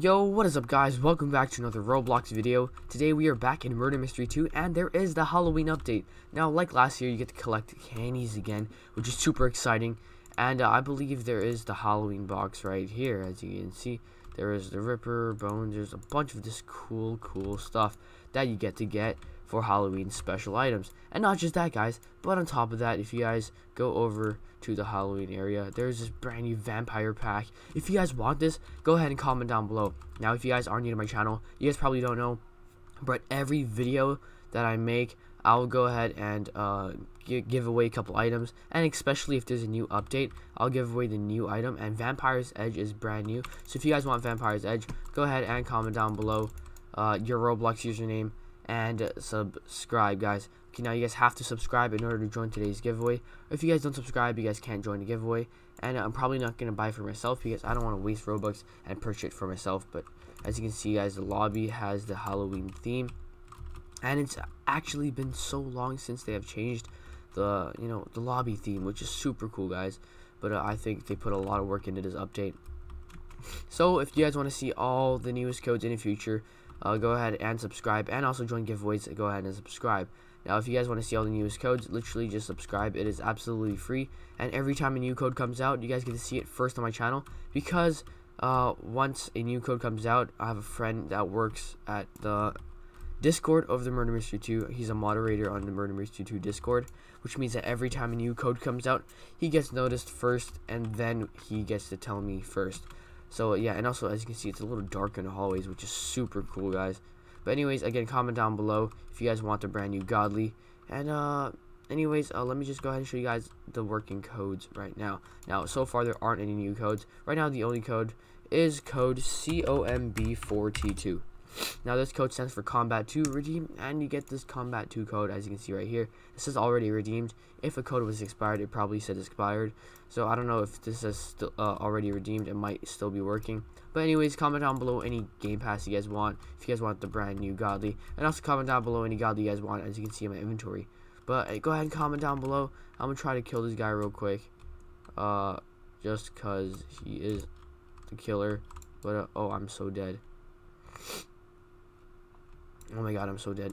Yo, what is up guys? Welcome back to another Roblox video. Today we are back in Murder Mystery 2 and there is the Halloween update. Now, like last year, you get to collect candies again, which is super exciting. And uh, I believe there is the Halloween box right here, as you can see. There is the Ripper, Bones, there's a bunch of this cool, cool stuff that you get to get for Halloween special items. And not just that, guys, but on top of that, if you guys go over to the Halloween area, there's this brand new vampire pack. If you guys want this, go ahead and comment down below. Now, if you guys are new to my channel, you guys probably don't know, but every video that I make, I'll go ahead and uh, give away a couple items, and especially if there's a new update, I'll give away the new item, and Vampire's Edge is brand new, so if you guys want Vampire's Edge, go ahead and comment down below uh, your Roblox username, and subscribe, guys. Okay, now you guys have to subscribe in order to join today's giveaway. If you guys don't subscribe, you guys can't join the giveaway. And I'm probably not going to buy for myself because I don't want to waste Robux and purchase it for myself. But as you can see, guys, the lobby has the Halloween theme. And it's actually been so long since they have changed the, you know, the lobby theme, which is super cool, guys. But uh, I think they put a lot of work into this update. So if you guys want to see all the newest codes in the future, uh, go ahead and subscribe. And also join giveaways go ahead and subscribe. Now if you guys want to see all the newest codes literally just subscribe. It is absolutely free. And every time a new code comes out you guys get to see it first on my channel. Because uh, once a new code comes out I have a friend that works at the Discord of the Murder Mystery 2. He's a moderator on the Murder Mystery 2 Discord, which means that every time a new code comes out, he gets noticed first, and then he gets to tell me first. So yeah, and also as you can see, it's a little dark in the hallways, which is super cool, guys. But anyways, again, comment down below if you guys want the brand new Godly. And uh, anyways, uh, let me just go ahead and show you guys the working codes right now. Now, so far there aren't any new codes. Right now, the only code is code COMB4T2. Now this code stands for Combat 2 redeem, and you get this Combat 2 code as you can see right here. This is already redeemed. If a code was expired, it probably said expired. So I don't know if this is still uh, already redeemed. It might still be working. But anyways, comment down below any Game Pass you guys want. If you guys want the brand new Godly, and also comment down below any Godly you guys want, as you can see in my inventory. But uh, go ahead and comment down below. I'm gonna try to kill this guy real quick, uh, just cause he is the killer. But uh, oh, I'm so dead. Oh my god, I'm so dead.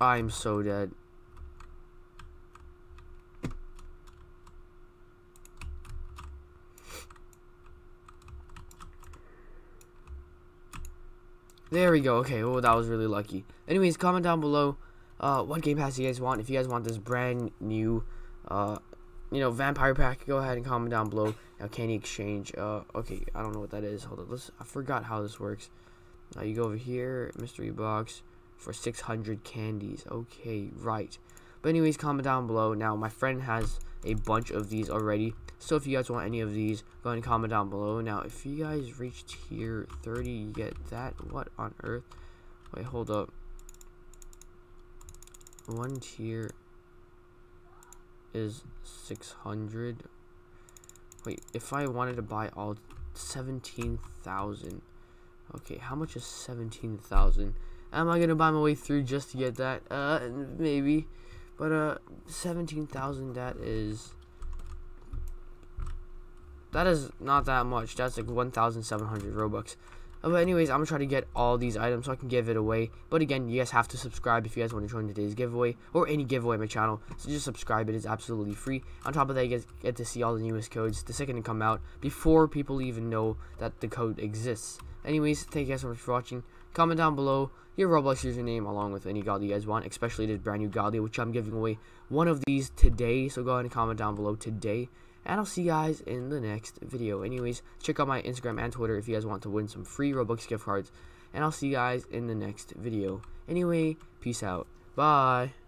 I'm so dead. There we go. Okay, oh, that was really lucky. Anyways, comment down below uh, what Game Pass you guys want. If you guys want this brand new, uh, you know, Vampire Pack, go ahead and comment down below. Now, Candy Exchange. Uh, okay, I don't know what that is. Hold on. Let's, I forgot how this works. Now you go over here, mystery box for 600 candies. Okay, right. But anyways, comment down below. Now, my friend has a bunch of these already. So if you guys want any of these, go ahead and comment down below. Now, if you guys reach tier 30, you get that. What on earth? Wait, hold up. One tier is 600. Wait, if I wanted to buy all 17,000 Okay, how much is 17,000? Am I gonna buy my way through just to get that? Uh, maybe. But, uh, 17,000, that is... That is not that much. That's like 1,700 Robux. Uh, but anyways, I'm going to try to get all these items so I can give it away. But again, you guys have to subscribe if you guys want to join today's giveaway. Or any giveaway on my channel. So just subscribe. It is absolutely free. On top of that, you guys get to see all the newest codes the second to come out. Before people even know that the code exists. Anyways, thank you guys so much for watching. Comment down below your Roblox username along with any god you guys want, especially this brand new godly, which I'm giving away one of these today. So go ahead and comment down below today. And I'll see you guys in the next video. Anyways, check out my Instagram and Twitter if you guys want to win some free Robux gift cards. And I'll see you guys in the next video. Anyway, peace out. Bye.